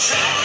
Shut